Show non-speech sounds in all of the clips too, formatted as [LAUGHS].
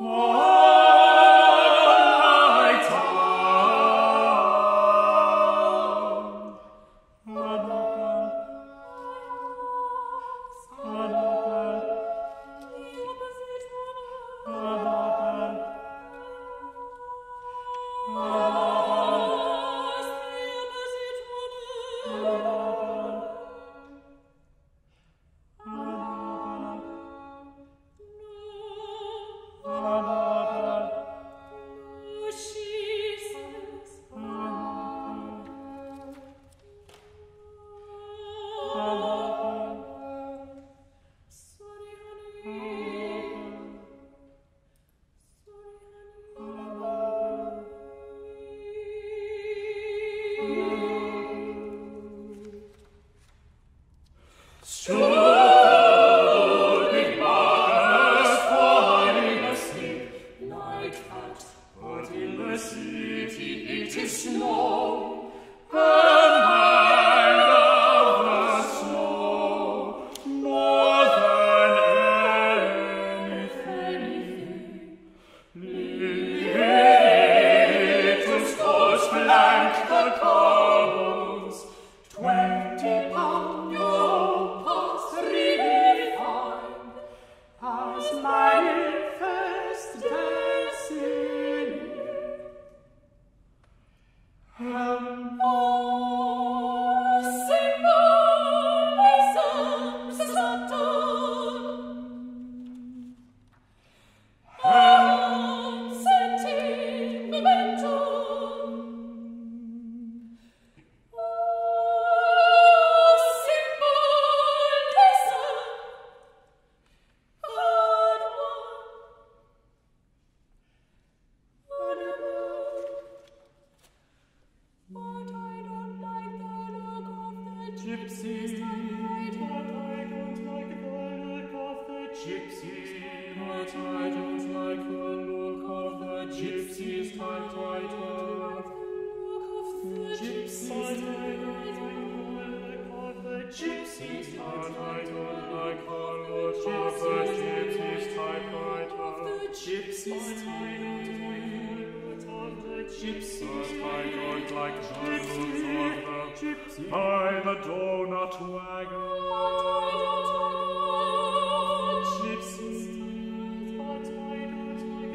Oh. it out. But in the city it is snow, and I love the snow gypsy. What I don't like the look of the gypsy. What I don't like the look of the gypsies. What I don't like the look of the gypsies. What I don't like the look of the gypsies. What I don't like the look of the gypsies. I don't like the look of the gypsies. I don't like the look of the gypsies. Gypsies by gold like jewels or the by the donut wagon. Gypsies, but I don't like the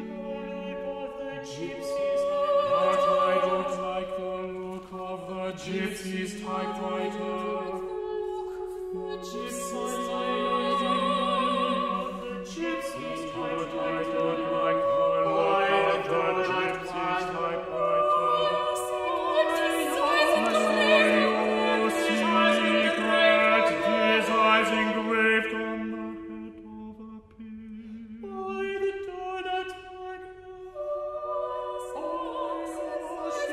look of the gypsies. But I don't like the look of the gypsies typewriter. The gypsies typewriter.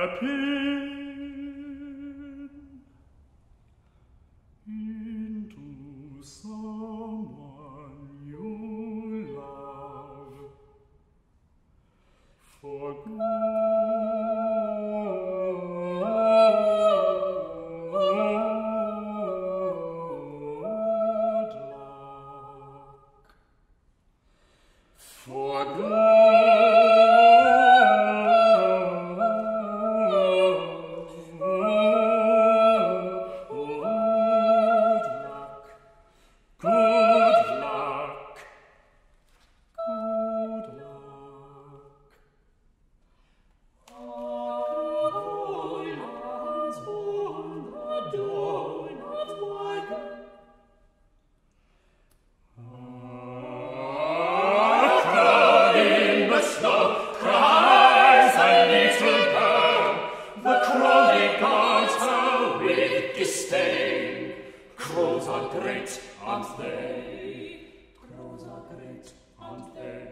happy regards her with disdain. Crows are great, aren't they? Crows are great, aren't they?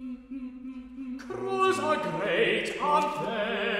[LAUGHS] Crows are great, aren't they?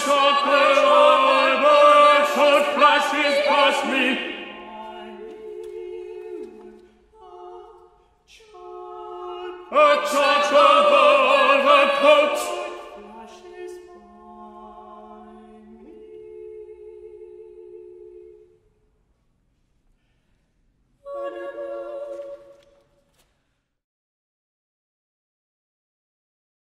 chocolate, all my bird shall flash past me.